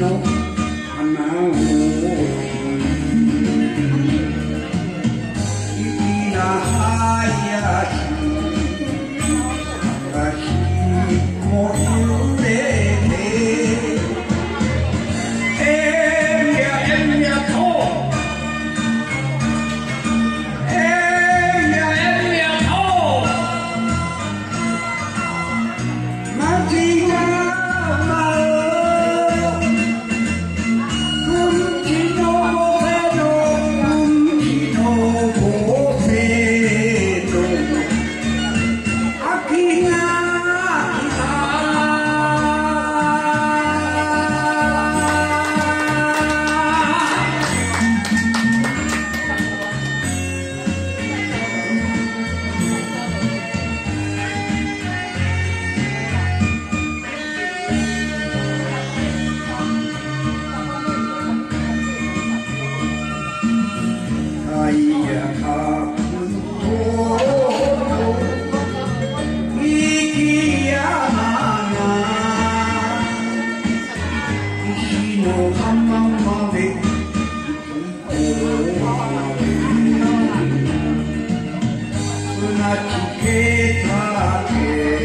no I'm not afraid to.